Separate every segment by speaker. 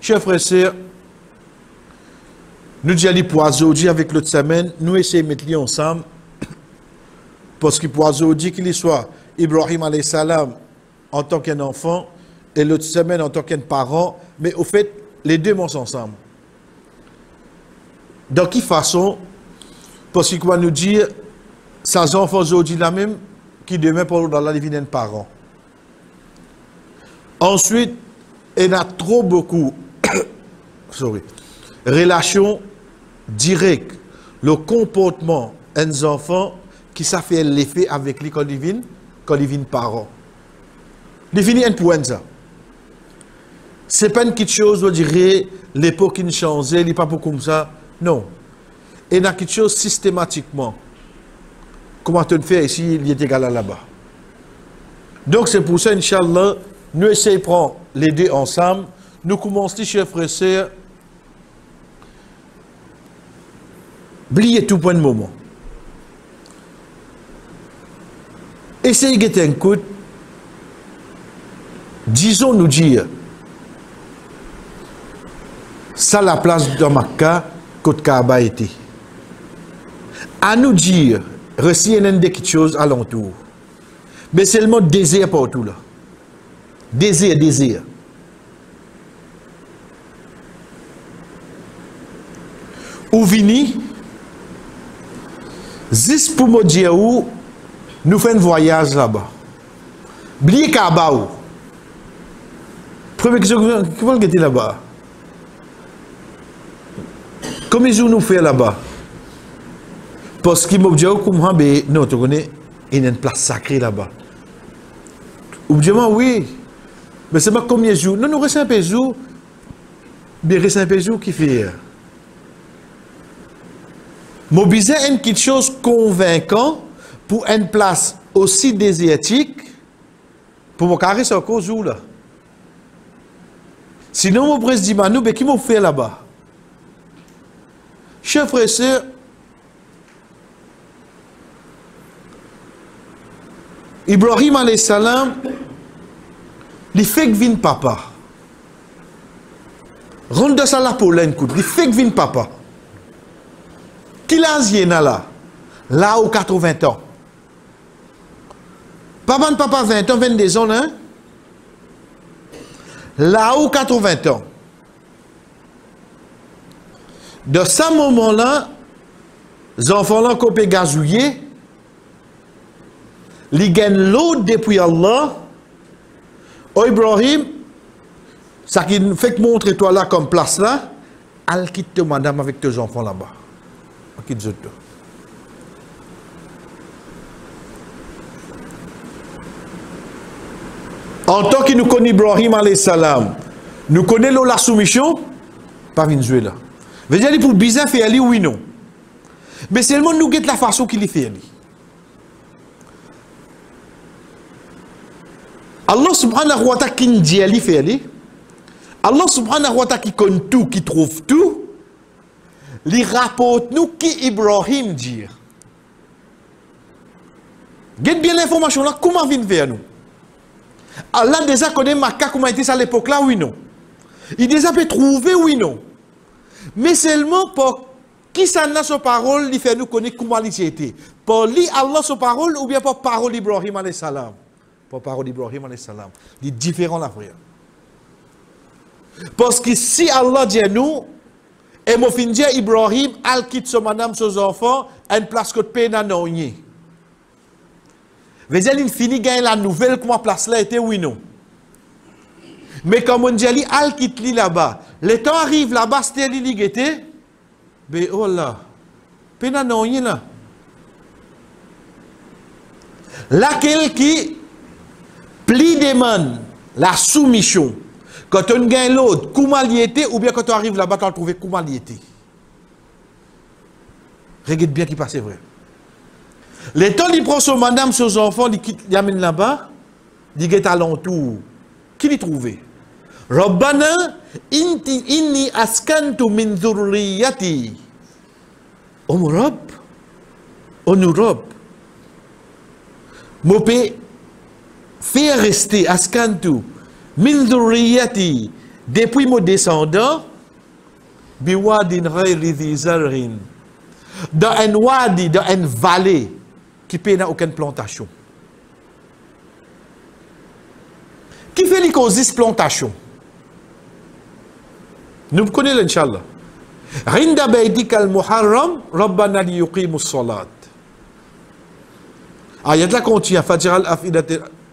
Speaker 1: Chers frères et sœurs, nous disons pour aujourd'hui avec l'autre semaine, nous essayons de mettre ensemble. Parce que pour aujourd'hui, qu'il soit Ibrahim salam en tant qu'un enfant et l'autre semaine en tant qu'un parent, mais au fait, les deux vont ensemble. Dans quelle façon? Parce qu'il va nous dire, ces enfants aujourd'hui la même, qui demain pour dans la d'un parent. Ensuite, il y a trop beaucoup, sorry, relations directes, le comportement des enfants qui ça fait l'effet avec lui quand quand ils viennent parents. Il un. C'est pas une petite chose, on dirait, l'époque qui change, il n'est pas comme ça. Non. Et il y a quelque chose systématiquement. Comment tu le fais ici, il est égal à là-bas. Donc c'est pour ça, Inch'Allah, nous essayons de prendre les deux ensemble. Nous commençons, chers frères et sœurs, oubliez tout point de moment. Essayez de un coup. Disons nous dire, ça la place de Makkah, côte Kaaba était. À nous dire, récit une quelque chose alentour. Mais seulement désir partout là. Désir, désir. Ou vini, zis pour me où nous faisons un voyage là-bas. Blié Kaaba où. Première question, comment vous là-bas? Combien de jours nous faisons là-bas? Parce qu'il m'a dit, comment non, tu connais, il y a une place sacrée là-bas. Ou oui. Mais c'est pas combien de jours. Non, nous restons un peu de jours. Mais restons un peu de qui fait. Mobiliser une quelque chose convaincant pour une place aussi désertique pour me carrer sur cause là? Sinon, mon président dit, mais qui m'a fait là-bas? Chers frères et sœurs, Ibrahim alayhi salam, il fait que vin papa. Ronde ça la pour coup, il fait que vin papa. Qui l'a là? Là où 80 ans. Papa de papa 20 ans, 22 ans, hein? Là où 80 ans. De ce moment-là, les enfants-là, copé gazouillé, li gen l'eau depuis Allah, oh Ibrahim, ça qui fait que montre toi là comme place là, al quitte madame avec tes enfants En tant que nous connaissons Ibrahim salam, nous connaissons la soumission, pas Venezuela. Veut dire pour bizarre faire ali oui non. Mais seulement nous guette la façon qu'il fait. Allah subhanahu wa ta'ala qui dit fait. Allah subhanahu wa ta'ala qui connaît tout, qui trouve tout, il rapporte nous qui Ibrahim dit. Gardez bien l'information là, comment vient vers nous? Allah déjà connaît Makkah, comment était ça à l'époque là, oui non? Il déjà peut trouver, oui non? Mais seulement pour qui ça n'a sa parole, il fait nous connaître comment il était. Pour lui, Allah sa parole ou bien pour parole d'Ibrahim alayhi salam? Pour parole d'Ibrahim alayhi salam. Il est différent la frère. Parce que si Allah dit nous, et mon fin Ibrahim, al quitte son madame, ses enfants, à une place que peine à Veut dire, il finit gagner la nouvelle comment place là était oui non. Mais comme on dit, al quitte là-bas. Le temps arrive là-bas, c'était li était. Mais oh là, pena non là. Laquelle qui plie demande la soumission. Quand on gagne l'autre, comment était, ou bien quand on arrive là-bas, on trouve comment était. Regarde bien qui passe vrai. Le temps il prend son madame, ses enfants, il amène là-bas, il est à l'entour. Qui l'y trouve Rabbana inti inni askantu min mon Rab, oh nous Rab. Mopé, faire rester askantu min dhurriyati Depuis mon descendant, biwadin ghayri zalrin. Dans un wadi, dans une vallée qui n'a aucune plantation. Qui fait les causes plantation? Nous connaissons l'inchallah. Rinda baydik al-muharram, rabbana li yuqimu salat. Ayat la continue, fajral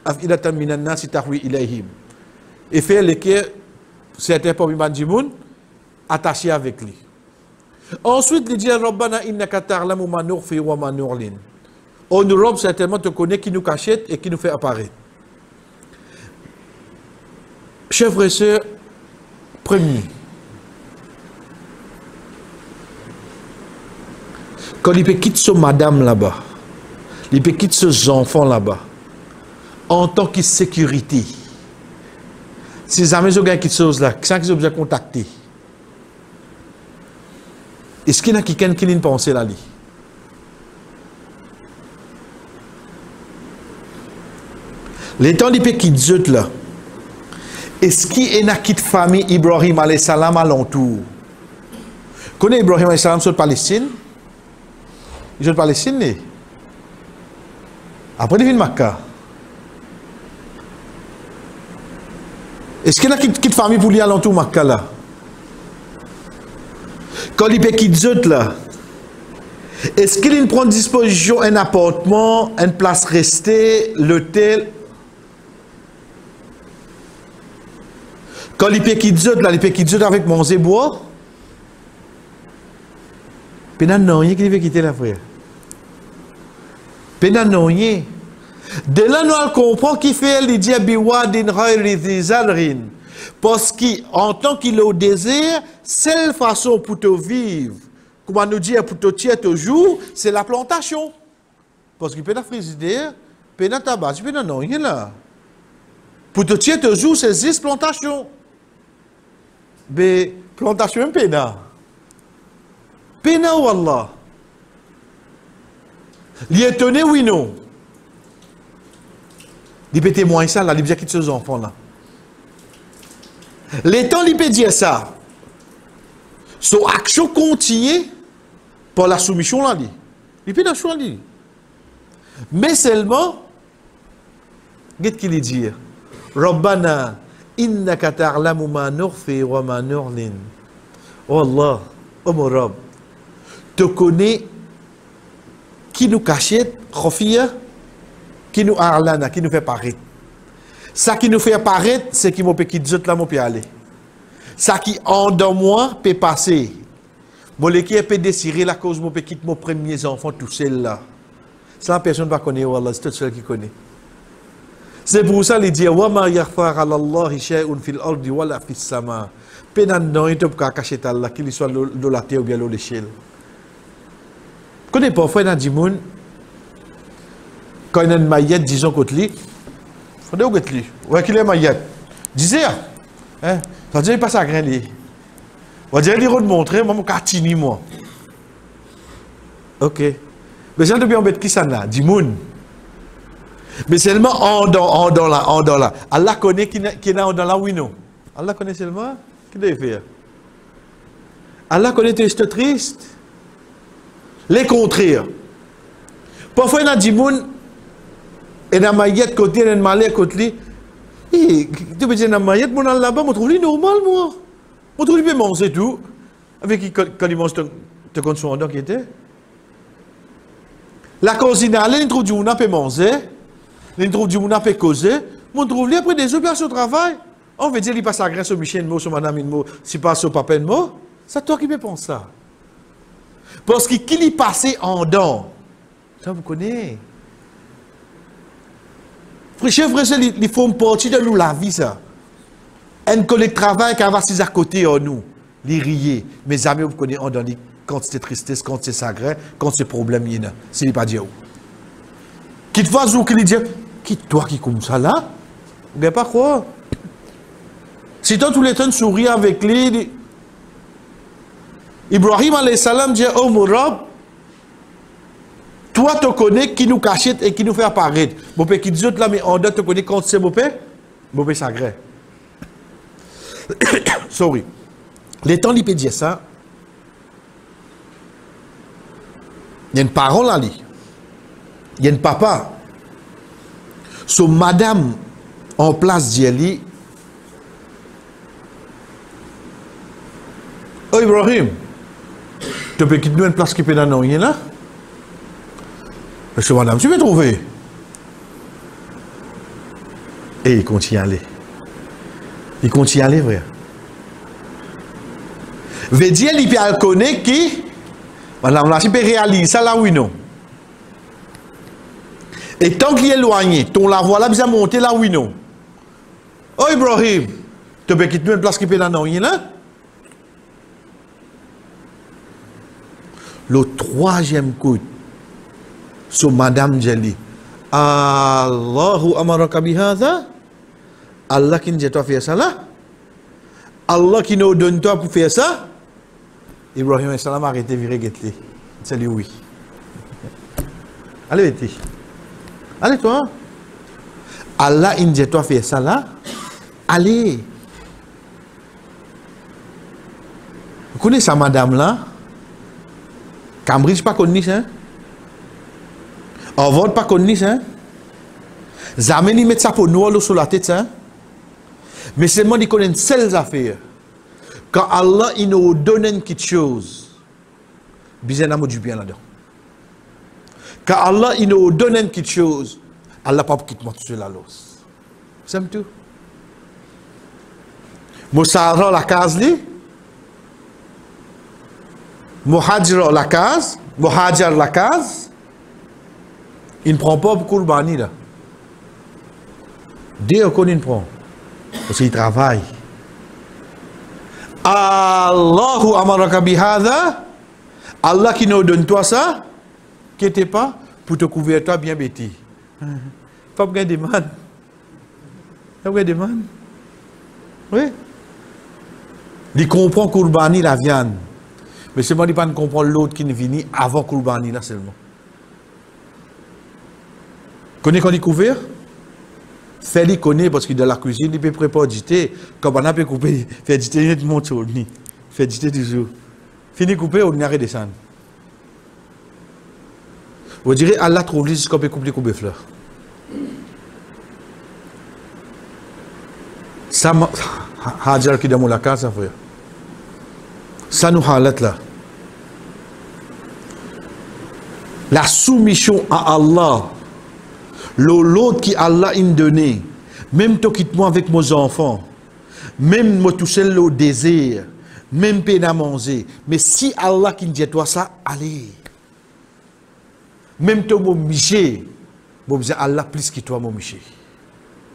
Speaker 1: afidatan minan nasi tahwi ilayhim. Et faire lesquels certains parmi Djimoun attachés avec lui. Ensuite, il dit Rabbana innaka ta'lamu ma nukhfi wa ma. On nous robe certainement te qui nous cachette et qui nous fait apparaître. Chers frères et sœurs, premier, quand il peut quitter ce madame là-bas, il peut quitter ce enfants là-bas, en tant que sécurité, si les amis ont quelque chose là, qui besoin de contacter, est-ce qu'il y a quelqu'un qui a une pensée là Les temps du qui là, est-ce qu'il y a une famille Ibrahim alayhi salam alentour? Connaît Ibrahim alayhi salam sur Palestine? Il est Palestine Après il vient de Makkah. Est-ce qu'il y a une famille pour lui alentour Makkah là? Quand il quitte là, est-ce qu'il prend disposition un appartement, une place restée, l'hôtel? Quand il quitte là, il quitte avec mon zébois? Pénan non, il veut quitter la frère. Pénan non, de là, nous comprenons qu'il fait dit biwadin ghayri Parce qu'en tant qu'il est au désert, seule façon pour te vivre, comment nous dire pour te tirer toujours, c'est la plantation. Parce qu'il peut la frigidaire, peut la tabac, peut la non, il là. Pour te tirer toujours, c'est 10 plantations. Mais plantation, pena. Pena, wallah. Il est étonné, oui, non. Il peut témoigner ça, là, il peut dire ces enfants-là. Les temps, il peut dire ça. Son action continue par la soumission, là, il peut choix, lui. Mais seulement, qu'est-ce qu'il dit Rabbana, innaka ta'lamu ma nurfi wa ma nurlin. Oh Allah, oh mon Rabb, te connais qui nous cachette, Khofia, qui nous arlana, qui nous fait paraître. Ça qui nous fait apparaître, c'est qui m'a qui dit là, peut aller. Ça qui en dans moi peut passer. Mon équipe peut désirer la cause, mon quitter mon premier enfant tout seul là. Ça, personne ne va connaître, Allah, c'est tout seul qui connaît. C'est pour ça qu'il dit Wa ma yakhfar ala Allah shay'un fil ardi wala fis sama. Penan non, il peut cacher Allah, qu'il soit de la terre ou bien de l'échelle. Connais parfois dans le monde, une maillette, disons, il faut dire lui. Ouais, qu'il est maillette. Disais, hein, ça dit, il passe à grain, lui. On dirait lui montrer, moi, je cartini, moi. Ok. Mais j'ai bien embêté qui ça là, du monde. Mais seulement en dans, en dans là, en dans là. Allah connaît qui est en dans là, oui, non? Allah connaît seulement, qui doit faire Allah connaît triste, triste. Les contraires. Parfois, il y a des gens et dans maillette côté, dans malais côté, et tu peux dire dans maillette, mon là-bas, je trouve normal, moi. Je trouve qu'il peut manger tout. Avec qui, quand il mange, tu comptes qui était. La cuisine, il trouve du monde peut manger, il trouve du monde peut causer. On trouve après des autres au travail. On veut dire qu'il passe la graisse au Michel mot, sur madame mot, si passe au papa mot. C'est toi qui me pense ça. Parce qu'il est passé en dents. Ça, vous connaissez. Frère, frère, il faut partie de nous la vie, ça. Un collègue travail qui va à côté de nous. Les rier. Mes amis, vous connaissez, on donne quand c'est tristesse, quand c'est sacré, quand c'est problème, il. C'est pas Dieu. Qui te voit, qui dit, qui toi qui comme ça là? Vous ne pas quoi? Si toi, tous les temps, souris avec lui, Ibrahim alayhi salam dit, oh mon toi, tu connais qui nous cachette et qui nous fait apparaître. Mon père qui dit là, mais on doit te connaître quand c'est mon père, mon père s'agrée. sorry. Les temps, il peut dire ça. Il y a une parole à lui. Il y a une papa. So, madame en place d'Yeli. Oh, Ibrahim. Tu peux quitter une place qui peut dans là? Monsieur, madame, tu veux trouver? Et il continue à aller. Il continue à aller, frère. Veut il peut connaître qui, madame, là, tu peux réaliser ça là, oui, non? Et tant qu'il est éloigné, ton la voix là, bien monter là, oui, non? Oh, Ibrahim, tu peux quitter une place qui peut dans rien là? Le troisième coup, sur Madame Jelly. Allahu amaraka bihadha. Allah qui nous dit toi faire ça là. Allah qui nous donne toi pour faire ça. Ibrahim a salam arrêté virer guetter. C'est lui oui. Allez vite. Allez toi. Allah il dit toi faire ça là. Allez. Vous connaissez sa madame là? Cambridge pas connu ça? Harvard pas connu ça? Jamais il met ça pour nous sur la tête ça? Mais seulement il connaît une seule affaire. Quand Allah il nous donne quelque chose, bien du bien là-dedans. Quand Allah il nous donne quelque chose, Allah pas quitte moi sur la l'os. C'est tout. Moussara la case li. Muhajir la case. Muhajir la case. Il ne prend pas pour Kourbani là. Dieu qu'on il prend. Parce qu'il travaille. Allahu amaraka. Allah qui nous donne toi ça. Qu'était pas pour te couvrir toi bien bêti. Pas de demande. Pas de. Oui. Il comprend Kourbani la viande. Mais seulement il ne pas comprendre l'autre qui ne vient avant Kourbani là seulement. Connais quand il couvert Fais-le connaître parce que dans la cuisine, il peut préparer du thé. Quand on a pu couper, faire du thé, il monte le nid. Faire du thé toujours. Fini couper, on y a redescendre. Vous direz, Allah trouve jusqu'à peut couper couper fleurs. Ça m'a. Hajar qui dans la casa, frère. Ça nous halat là. La soumission à Allah l'autre qui Allah a donné, même toi quitte-moi avec mes enfants, même moi tout seul au désir, même peine à manger. Mais si Allah qui dit toi ça, allez. Même toi mon miché, bon Allah plus que toi mon miché.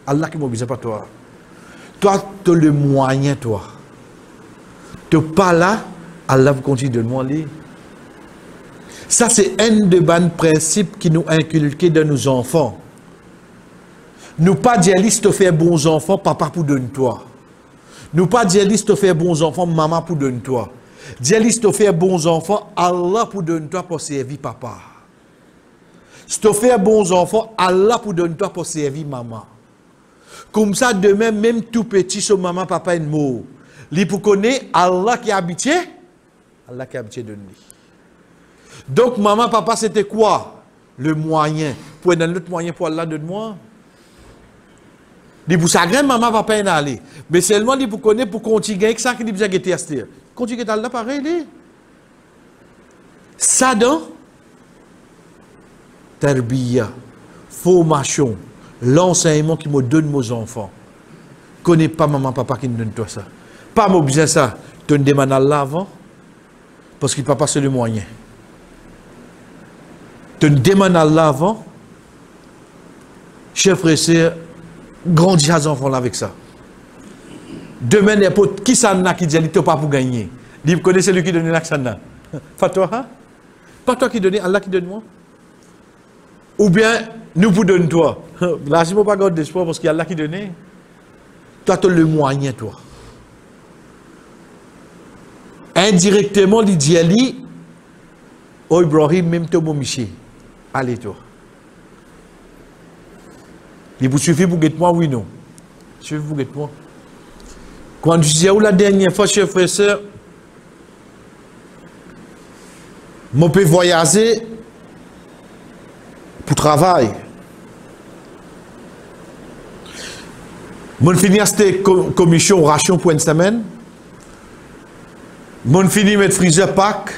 Speaker 1: Allah qui m'oblige pas toi. Toi, tu as le moyen, toi. Tu pas là, Allah vous continue de aller. Ça, c'est un des bons principes qui nous inculqués de nos enfants. Nous pas dire liste faire bons enfants, papa pour donner toi. Nous pas dire liste faire bons enfants, maman pour donner toi. Dire liste faire bons enfants, Allah pour donner toi pour servir papa. Si fais bons enfants, Allah pour donner toi pour servir maman. Comme ça, demain, même tout petit, son maman, papa est mort. Lui pour connaître Allah qui est habitué, Allah qui est habitué de lui. Donc, maman, papa, c'était quoi Le moyen? Pour donner l'autre moyen pour Allah de moi Dit pour ça, maman va pas aller. Mais seulement dit pour connaître, pour continuer avec ça qui dit besoin de tester. Continuer à là pareil. Ça donc, terbiya, formation, l'enseignement qui me donne mes enfants. Connais pas maman, papa qui me donne toi ça. Pas besoin ça. Tu ne demandes Allah avant. Parce qu'il papa c'est le moyen. Tu ne demandes Allah avant. Chef frère, grandis à enfants avec ça. Demain, n'importe qui ça n'a qui dit, il pas pour gagner. Il connaît celui qui donne l'accent. Pas toi, hein? Pas toi qui donne, Allah qui donne moi? Ou bien, nous vous donnons toi. Là, je ne peux pas garder d'espoir parce qu'il y a Allah qui donne. Toi, tu as le moyen, toi. Indirectement, il dit, Ali, oh Ibrahim, même toi, mon Miché. Allez, toi. Il vous suffit pour guetter moi, oui, non? Suffit pour guetter moi. Quand je disais, la dernière fois, chers frères et sœurs, je peux voyager pour travail. Je finis cette commission ration pour une semaine. Je finis mettre freezer pack.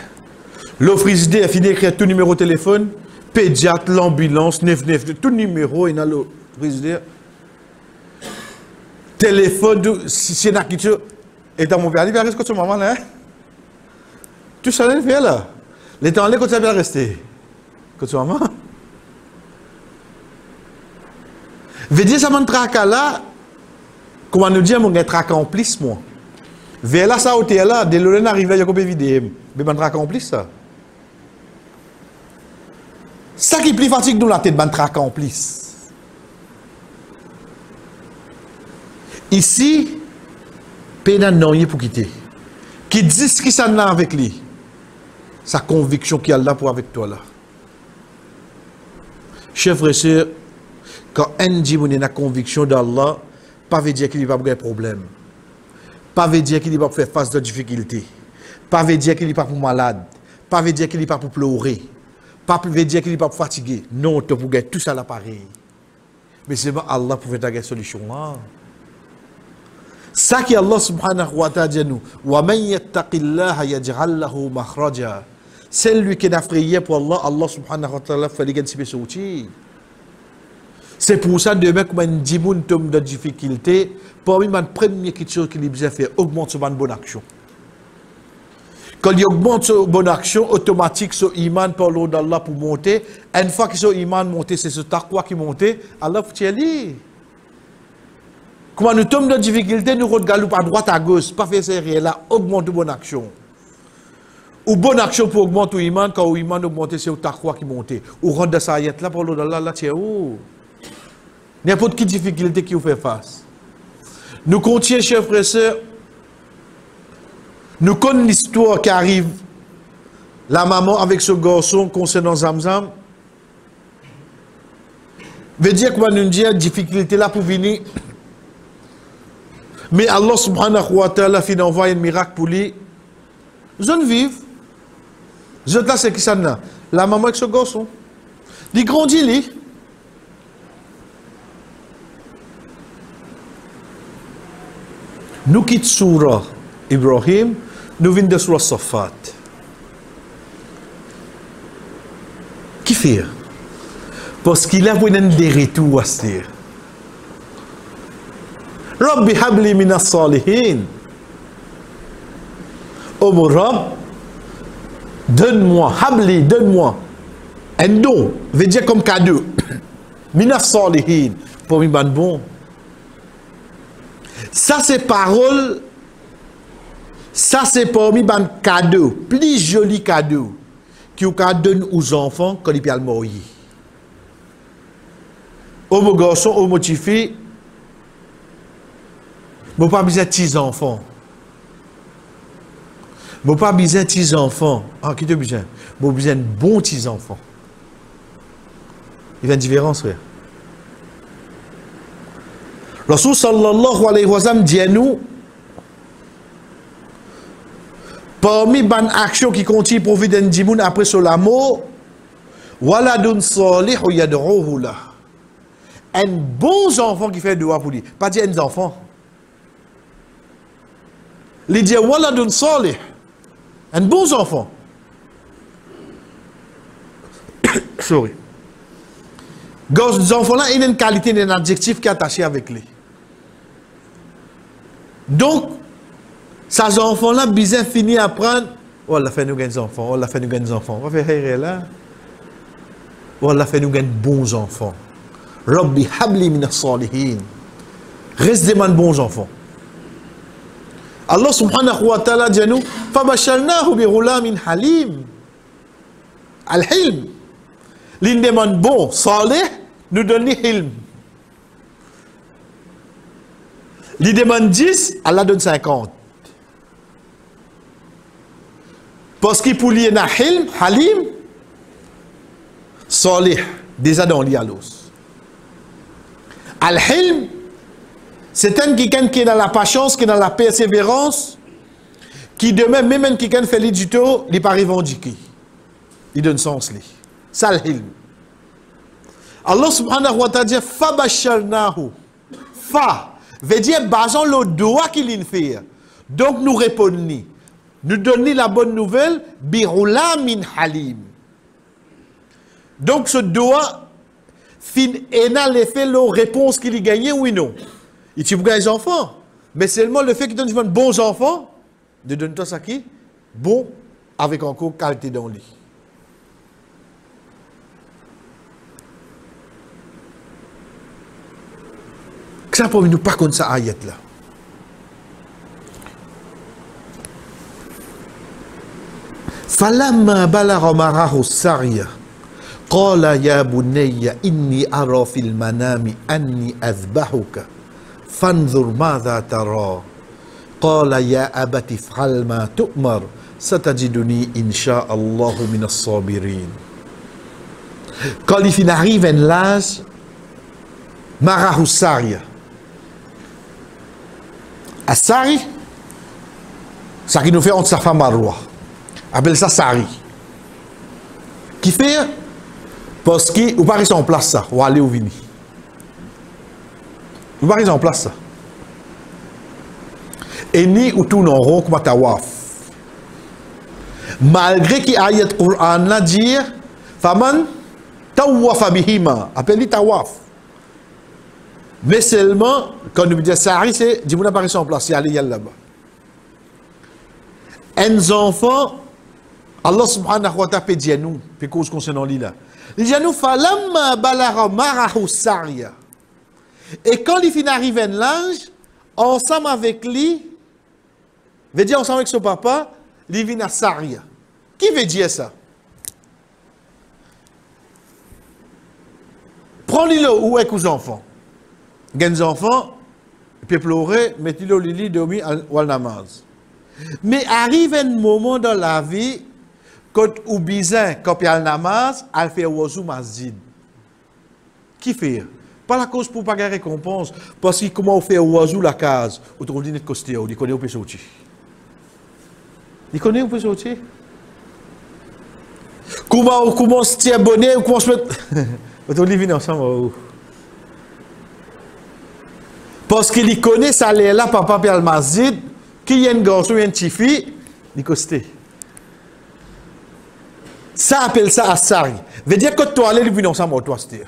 Speaker 1: Le a fini d'écrire tout numéro de téléphone. Pédiatre, l'ambulance, 99, tout numéro, y a le frigidaire. Téléphone, une question. Et dans mon père, il va rester comme maman là. Tu sais, il fait là. Les temps, les côtés bien rester. Comme maman. Veut dire, ça m'a traqué là. Comment nous dire, mon traqué en plus, moi. Vers là, ça, hôtel là, dès le arrivé, il y a combien de. Mais je traqué en plus, ça. Ça qui est plus fatigue nous la tête, ban traqué en plus. Ici, peine non pour quitter. Qui dit ce qui s'en a avec lui. Sa conviction qu'il a là pour avec toi là. Frères et quand un dit a la conviction d'Allah, pas veut dire qu'il va avoir de problème. Pas veut dire qu'il va faire face de difficultés. Pas veut dire qu'il n'est pas pour malade. Pas veut dire qu'il n'est pas pour pleurer. Pas veut dire qu'il n'est pas pour fatiguer. Non, tu peux tout ça l'appareil. Mais c'est Allah pour faire ta solution là. Ça qui Allah subhanahu wa ta'ala dit nous. Wa man yattaqillaha yaj'al lahu makhraja. C'est lui qui a frayé pour Allah, Allah subhanahu wa ta'ala fait les outils. C'est pour ça, demain, comme un dimoun tombe de difficulté, parmi les première chose qu'il a fait, augmente son bonne action. Quand il augmente son bonne action, automatique, son iman par l'eau d'Allah pour monter. Une fois que son iman monte, c'est ce taqwa qui monte, Allah faut y Quand nous tombons dans difficulté, nous regardons à droite, à gauche, pas faire ça là, augmente bonne action. Ou bonne action pour augmenter l'iman, quand l'iman augmente, c'est le taqwa qui monte. Ou rendre ça là, par l'eau d'Allah, là, tiens, où N'importe quelle difficulté qui vous fait face. Nous contiens, chers frères et sœurs, nous connaissons l'histoire qui arrive. La maman avec ce garçon concernant Zamzam. Veut dire qu'on nous dit difficulté là pour venir. Mais Allah subhanahu wa ta'ala fait envoyer un miracle pour lui. Jeunes vivent. Je là, c'est qui ça La maman avec ce garçon. Il grandit. Nous quittons Surah Ibrahim, nous venons de Surah Safat. Qui fait? Parce qu'il a besoin de retours à se dire. Rabbi habli minas salihin. Oh mon Rab, donne-moi, habli, donne-moi un don, veut dire comme cadeau. minas salihin, pour me bon. Ça, c'est parole. Ça, c'est parmi les cadeaux, plus joli cadeau, qui vous donne aux enfants quand ils peuvent mourir. Homo garçon, homo fille, je pas besoin petits enfants. Je pas besoin petits enfants. Ah, qui te besoin? Je besoin bons petits enfants. Il y a une différence, frère. Rasul sallallahu alayhi wa sallam dit à nous, parmi les actions qui continuent pour vivre d'un après ce mort, waladun salih yad'uhu la. Un bon enfant qui fait doigt pour lui. Pas dire un enfant. Il dit waladun salih. Un bon enfant. Sorry. Ces enfants-là, il a une qualité, un adjectif qui est attaché avec lui. Donc, ces enfants-là, bien fini à prendre. Oh, la fait nous des enfants. Oh, la fait nous des enfants. On va faire là. Oh, la fait nous des bons enfants. Rabbi habli min salihin. Reste des bons enfants. Allah subhanahu wa ta'ala dit à nous Fabashalnahu bi ghulamin halim. Al-hilm. demande bon, salih, nous donne hilm. Il 10, Allah donne 50. Parce qu'il pour lui, na hilm, halim, salih, déjà dans l'IALOS. Al-hilm, c'est un quelqu'un qui est dans la patience, qui est dans la persévérance, qui demain, même un quelqu'un fait du il n'est pas revendiqué. Il donne sens. Ça le Allah subhanahu wa ta'ala dit Fabashalnahu. Fa. Veut dire, basant le doigt qu'il fait. Donc nous répondons. Nous donnons la bonne nouvelle. Birula min halim. Donc ce doigt, fin ena l'effet, la réponse qu'il a gagné, oui non. Il tue les enfants. Mais seulement le fait qu'il donne de bons enfants, de donner toi ça qui Bon, avec encore qualité dans le lit. Ça pour nous pas comme ça ayat là. فلما بلغ معه السعي قال يا بني إني أرى في المنام أني أذبحك فانظر ماذا ترى قال يا أبت افعل ما تؤمر ستجدني إن شاء الله من الصابرين Quand il arrive en l'âge, Marahu Saria, Asari, ça qui nous fait entre sa femme à roi. Appelle ça Sari. Qui fait Parce que, ou pas en place ça, ou aller ou venir. Pas en place. Et ni ou tout non rond comme tawaf. Malgré qu'il ayat Qur'an la dire, Faman tawafa bihima, appelle tawaf. Mais seulement, quand nous disons Sari, c'est, dis-moi apparition en place, il y a là-bas. Un enfant, Allah subhanahu wa ta'ala peut dire nous, puis cause concernant lui là. Il dit nous, falamma balara marahu saria. Et quand il finit arriver un l'ange, ensemble avec lui, veut dire ensemble avec son papa, il vient à saria. Qui veut dire ça? Prends-le où est les enfants? Les enfants, peuvent pleurer, mettez-le au lit, dormir ou al namaz. Mais arrive un moment dans la vie, quand ou bizin, quand il y a fait wazou masjid. Qui fait? Pas la cause pour pas gagner récompense, parce que comment on fait wazou la case, ou trouve net costé, ou connaît où peut sortir. Il connaît où peut sortir Comment on commence à s'abonner, ou comment on se met... Vous devez venir ensemble. Parce qu'il connaît ça là, papa et al-masjid, qui y a un garçon, un petit fille, il costé. Ça appelle ça Assari. Veut dire que toi, allez venir ensemble toi, c'est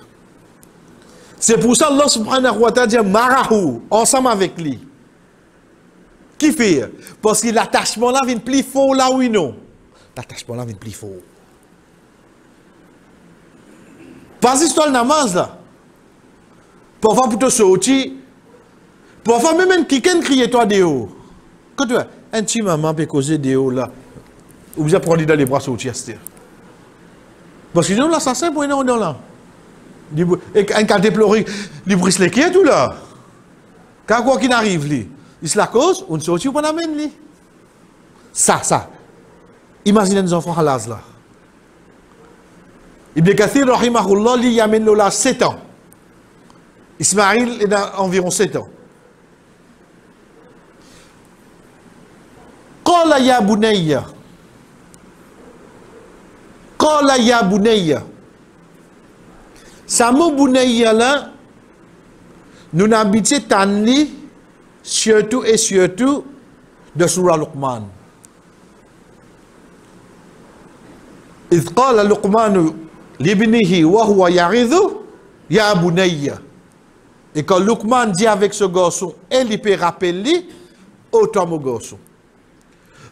Speaker 1: C'est pour ça Allah subhanahu wa ta'ala dit Marahu, ensemble avec lui. Qui fait? Parce que l'attachement là vient plus fort là oui non. L'attachement là vient plus fort. Pas histoire le namaz là. Parfois pour te sortir, parfois même quelqu'un crie toi dehors. Quand tu vois, un petit maman peut causer dehors là, ou vous apprenez dans les bras sortir, parce que sinon, l'assassin, pour est là. En ka deplore, li bris le kye tou la. Quand kwa ki n'arive li? Is la koz, un soti ou pan amen li. Sa, sa. Imagine les enfants à l'âge là. Ibn Kathir, rahimahullah, li yamen 7 ans. Ismail est à environ 7 ans. Qala ya bunayya. Qala ya bunayya. Samo bunayya là, nous n'habitons tanli, surtout et surtout de Surah Luqman. إذ قال لقمان لابنه وهو يعظه يا بني Et quand Luqman dit avec ce garçon, il peut rappeler, autant mon garçon.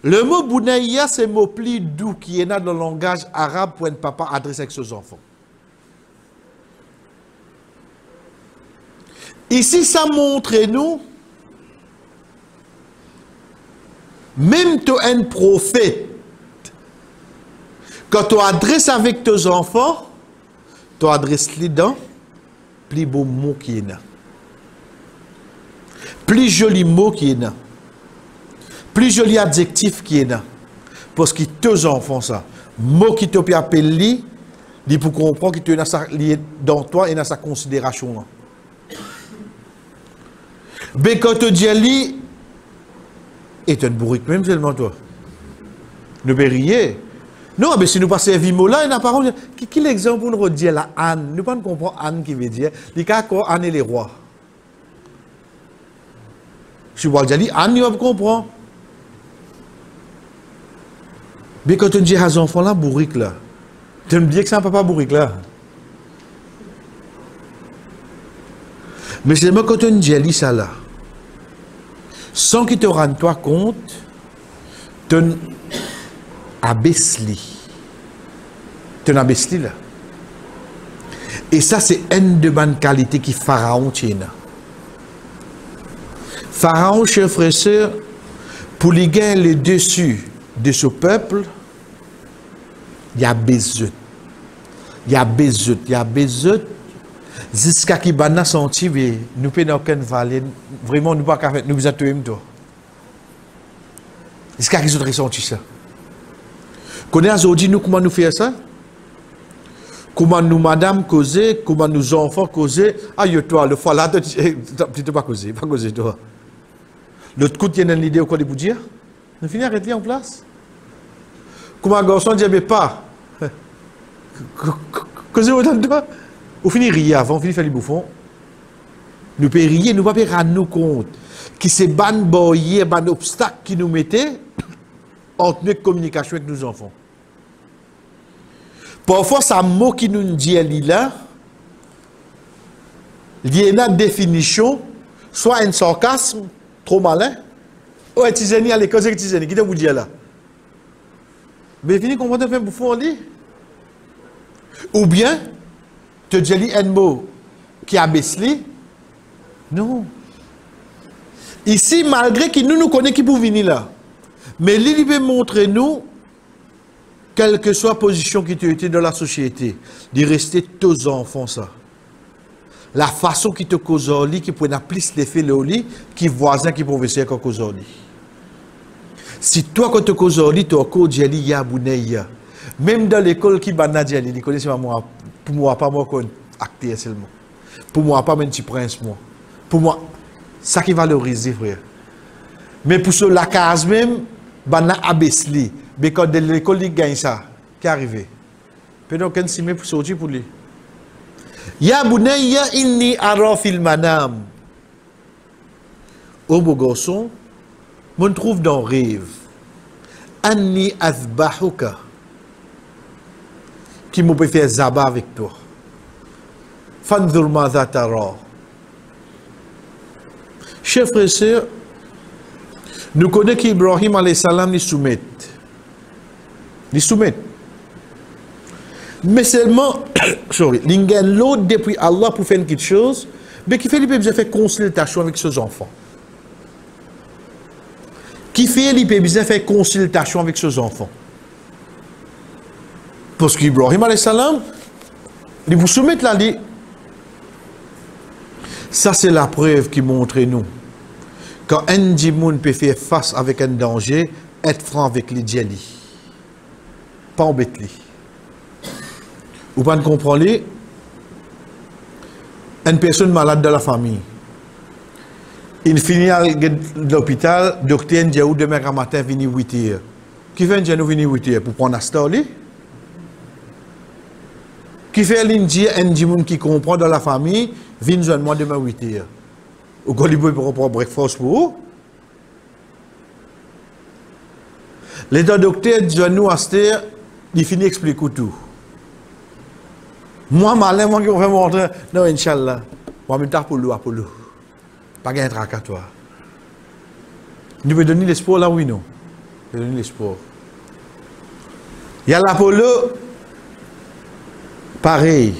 Speaker 1: Le mot Bounaya, c'est un mot plus doux qui est là dans le langage arabe pour un papa adressé avec ses enfants. Ici, ça montre nous, même tu un prophète, quand tu adresses avec tes enfants, tu adresses les dents, plus beau mot qui est là. Plus joli mot qui est là plus joli adjectif qui est là. Parce que deux enfants ça. Mot qui te peut appeler, pour comprendre que tu es dans toi et dans sa considération. Quand tu dis, est un bourrique même seulement toi. Nous riez. Non, mais si nous passons à Vimola, il n'a pas Qui, qui l'exemple nous redire la Anne? Nous ne comprenons Anne qui veut dire. Les cas quoi Anne et les rois. Je vois dire Anne, nous comprendre. Mais quand on dit à enfants là, bourrique là, tu me dis que c'est un papa bourrique là. Mais c'est moi quand on dit ça là, sans qu'il te rende toi compte, tu abaisse-li. Tu abaisse là. Et ça, c'est une de bonnes qualités qui Pharaon tient. Pharaon, chers frères et sœurs, pour lui gagner le dessus de ce peuple, il y a besoin. Il y a besoin. Il y a besoin. Jusqu'à qu'il a senti, nous ne pouvons aucune valeur. Vraiment, nous pas faire. Nous vous attendons. Jusqu'à ce qu'ils ont ressenti ça. Connaissez aujourd'hui, nous, comment nous faisons ça? Comment nous, madame, causer, comment nous, enfants, causer. Aïe, toi, le fois là, tu ne pas causer, pas causer, toi. L'autre coup, tu as une idée quoi de vous dire? Nous finissons arrêter en place. Comment un garçon dit, mais pas. Causer autant de toi. Vous finissez rire avant, vous finissez faire les bouffons. Nous pouvons nous ne pouvons pas rendre compte que c'est ban ban obstacle qui nous mettait entre notre communication avec nos enfants. Parfois, ça mot qui nous dit là, il y a une définition, soit un sarcasme, trop malin, ou un tisani à l'école, c'est un tisani, qui te vous dit là? Mais fini comprendre un bouffon dit. Ou bien, te dis un mot qui a baissé, non. Ici, malgré qu'il nous nous connaît qui pour venir là, mais il veut montrer nous, quelle que soit la position qui tu été dans la société, de rester tous enfants ça. La façon qui te cause lit, qui peut plus l'effet le lit, qui voisin qui professeur qui cause lit. Si toi quand tu cause lit, tu as cause bouneya. Même dans l'école qui dit il connaît moi pour moi pas moi qu'on acteur seulement. Pour moi pas même petit prince moi. Pour moi ça qui valorise frère. Mais pour ce la même banna abesli mais quand l'école gagne ça qui est arrivé? Peut donc un simé pour sortir pour lui? Ya bunayya inni ara fil manam au beau garçon me trouve dans rêve anni azbahuka qui peut faire zaba avec toi fanzur ma tara chers frères et sœurs nous connaissons qu'Ibrahim alayhi salam les soumet. Les soumet. Mais seulement, sorry, l'ingen l'autre depuis Allah pour faire quelque chose, mais qui fait lui besoin faire consultation avec ses enfants. Qui fait lui besoin faire consultation avec ses enfants. Parce qu'Ibrahim il vous soumet là, dit, ça c'est la preuve qui montre nous quand un djimoun peut faire face avec un danger, être franc avec les djali. Pas embêter. Vous pas comprendre Une personne malade de la famille. Il finit à l'hôpital, docteur dit demain matin, venir 8 heures. Qui fait un venir 8 heures pour prendre un Qui fait un djimoun qui comprend dans la famille, vient moi demain 8 heures. Ou quand il prendre breakfast pour vous. L'état docteur dit à nous, Aster, il finit d'expliquer tout. Moi, malin, moi qui vais montrer, non, Inch'Allah, moi, je pour l'eau, pour l'eau. Pas de trac à toi. Nous pouvons donner l'espoir là, oui, non. Nous donner l'espoir. Il y a l'Apollo, pareil.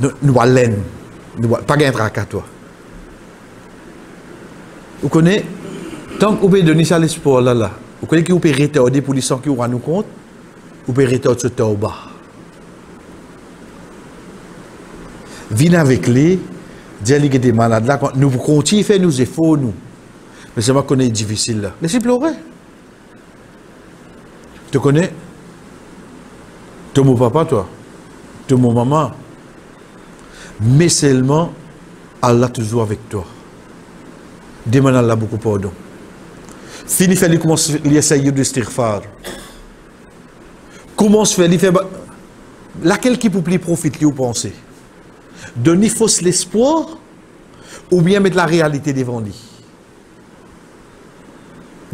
Speaker 1: Nous, nous allons, pas de trac à toi. Vous connaissez, tant que vous pouvez donner ça l'espoir là, là, vous connaissez que vous pouvez retarder pour les gens qui vous rendent compte, vous pouvez retarder ce tauba. Venez avec lui, dire que des malades là, nous continuons à faire nos efforts, nous. Mais c'est moi qu'on est difficile là. Laissez pleurer. Tu connais? Tu mon papa, toi Tu mon maman Mais seulement, Allah toujours avec toi. Demande Allah beaucoup pardon. Fini faire, commence à essayer de stirfar. Comment se fait, il fait, laquelle qui pour plus profite, lui, vous pensez? Donner fausse l'espoir ou bien mettre la réalité devant lui?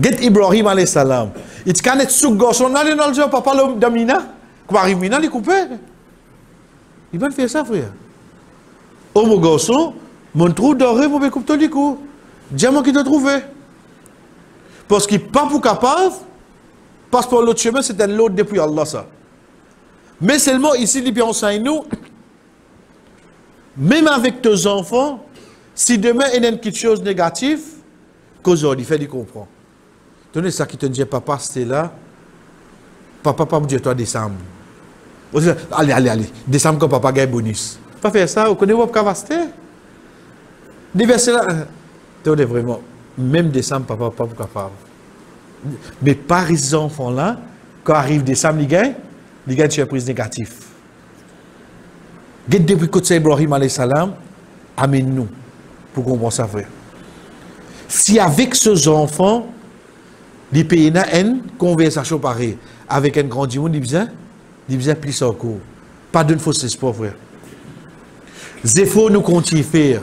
Speaker 1: Get Ibrahim alayhi salam. Il can être sous gosse, on allait dans le papa le damina. Quoi arrive. Il va faire ça, frère. Oh mon garçon, mon trou doré, mon coupe ton licou. Diamant qui te trouvé. Parce qu'il pas pour capable, parce que l'autre chemin, c'est un l'autre depuis Allah, ça. Mais seulement ici, il enseigne nous, même avec tes enfants, si demain il y a quelque chose de négatif, qu'aujourd'hui, fait du comprendre. Tenez ça qui te dit, papa, c'était là. Papa, pas me dire, toi, décembre. Allez, allez, allez. Décembre, quand papa gagne bonus. Pas faire ça, vous connaissez votre cavaste Des versets là. Tenez vraiment. Même décembre, papa, pas capable. Mais par les enfants là, quand arrive décembre, ils gagnent, ils gagnent une surprise négative. Depuis que Ibrahim alayhi salam, amène-nous pour comprendre ça, frère. Si avec ces enfants, les pays une conversation pareille avec un grand monde, ils besoin, besoin plus encore. Pas d'une fausse espoir, frère. Zéphon nous continue faire,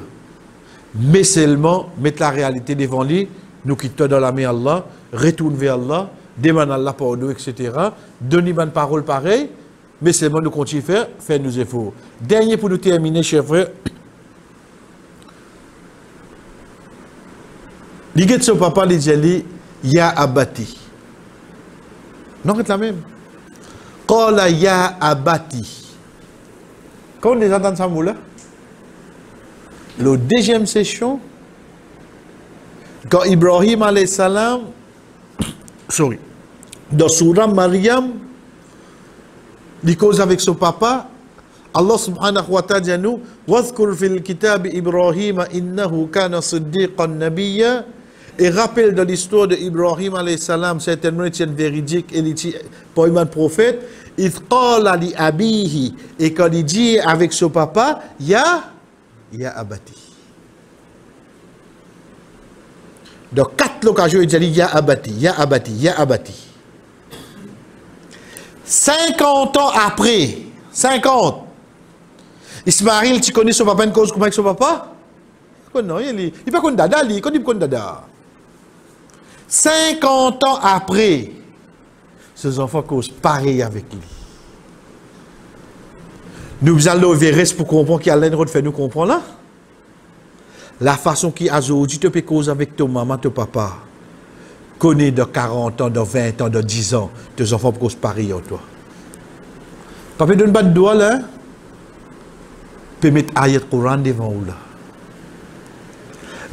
Speaker 1: mais seulement mettre la réalité devant lui, nous quittons dans la main Allah, retourne vers Allah, demande Allah pardon, etc. Donne une parole pareille, mais seulement nous continuons faire, faire nos efforts. Dernier pour nous terminer, chers frères. L'idée de son papa, il dit, Ya abati. Non, c'est la même. Qala ya abati. Quand on les entend ensemble là, la deuxième session, quand Ibrahim alayhi salam, sorry, dans Surah Mariam, il cause avec son papa, Allah subhanahu wa ta'ala dit nous, « Wazkur fil kitab Ibrahim innahu kana siddiqan nabiyya » et rappelle dans l'histoire d'Ibrahim alayhi salam, certainement c'est véridique et pour un prophète, il qala li abihi et quand il dit avec son papa, ya ya abati. Dans quatre occasions, il dit ya abati, ya abati, ya abati. 50 ans après, 50, Ismaël, tu connais son papa, une cause comment avec son papa? Non, il n'est pas comme dada, il connaît comme dada. 50 ans après, ces enfants causent pareil avec lui. Nous allons verrer pour comprendre qu'il y a l'un faire nous comprendre là. La façon qui a aujourd'hui te peut causer avec ton maman, ton papa. Connais de 40 ans, de 20 ans, de 10 ans, tes enfants causent pareil en toi. Papa donne pas de doigt là. Peut mettre ayat Coran devant vous là.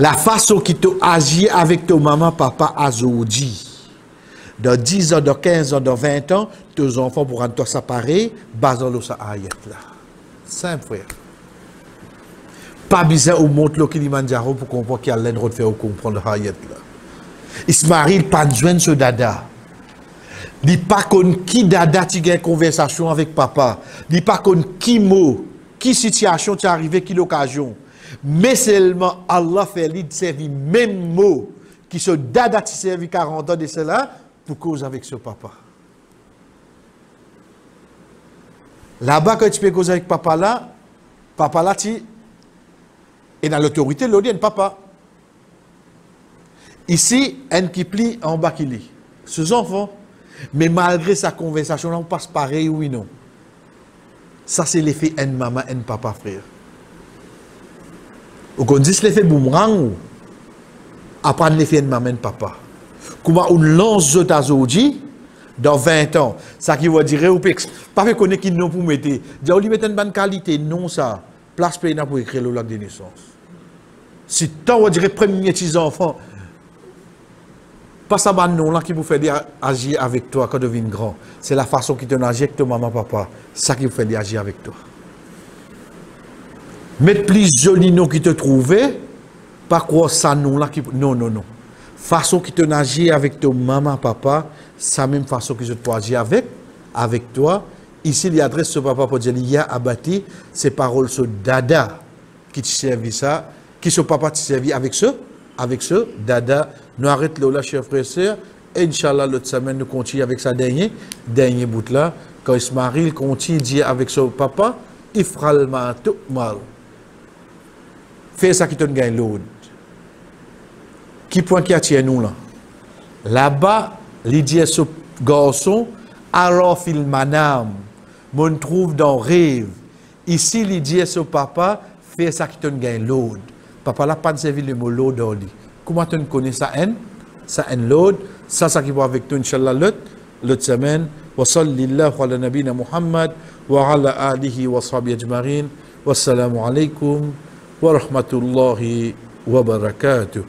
Speaker 1: La façon qui tu agis avec ton maman, papa, aujourd'hui. De 10 ans, de 15 ans, de 20 ans, tes enfants pourront toi séparer, basant le sa ayat là. Simple, frère. Pas besoin de montrer le Kilimanjaro pour comprendre qu'il y a l'un de faire comprendre l'ayat là. Ismaël pas de ce dada. Il pas qu'on qui dada tu une conversation avec papa. Il pas qu'on qui mot, qui situation tu arrivé, qui l'occasion. Mais seulement Allah fait lui servir même mot qui se dada qui servi 40 ans de cela pour cause avec ce papa. Là-bas, quand tu peux causer avec papa là, papa là, tu et dans l'autorité, l'audience, papa. Ici, un qui plie en bas qui lit. Ces enfants. Mais malgré sa conversation, on passe pareil, oui, non. Ça, c'est l'effet un maman, un papa, frère. Ou dit l'effet boomerang apprendre l'effet de maman papa. Comment on lance de aujourd'hui dans 20 ans, ça qui va dire, ou pas fait connaître qui non pour mettre, dire, lui met une bonne qualité, non ça, place pays pour écrire le lac de naissance. Si tant on dirait premier petit enfant, pas ça non là qui vous fait agir avec toi quand tu deviens grand. C'est la façon qui te agit avec ton maman, papa. Ça qui vous fait agir avec toi. Mettre plus joli nom qui te trouvait, pas quoi ça nom là qui. Non, non, non. Façon qui te agir avec ton maman, papa, la même façon que je te agir avec, avec toi. Ici, il adresse ce papa pour dire, il y a abattu ces paroles, ce dada qui te servit ça, qui ce papa te servit avec ce, avec ce dada. Nous arrêtons là, chers frères et sœurs. Inch'Allah, l'autre semaine, nous continuons avec sa dernière, dernier bout là. Quand Ismaël il continue dire avec son papa, il mal, tout mal. Fais ça qui te gagne l'autre. Qui point qui attire nous là? Là-bas, il dit à ce garçon, alors il manam, mon trouve dans rêve. Ici, il dit à ce papa, fais ça qui te gagne l'autre. Papa là, pas de servir le mot l'autre dans lui. Comment tu connais ça haine? Ça haine l'autre. Ça, ça qui va avec toi, Inch'Allah, l'autre, l'autre semaine. وصل الله على نبينا محمد وعلى آله وصحبه أجمعين والسلام عليكم ورحمة الله وبركاته.